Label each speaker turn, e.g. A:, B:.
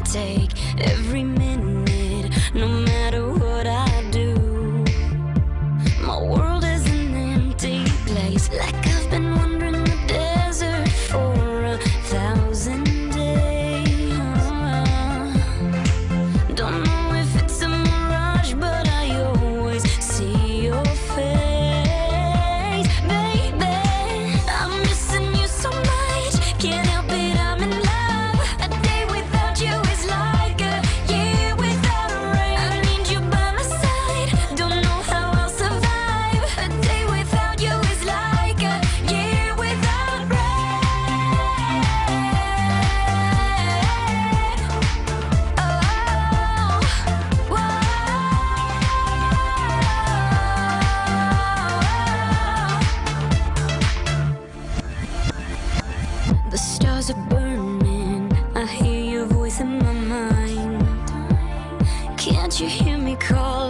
A: Take every stars are burning I hear your voice in my mind Can't you hear me call?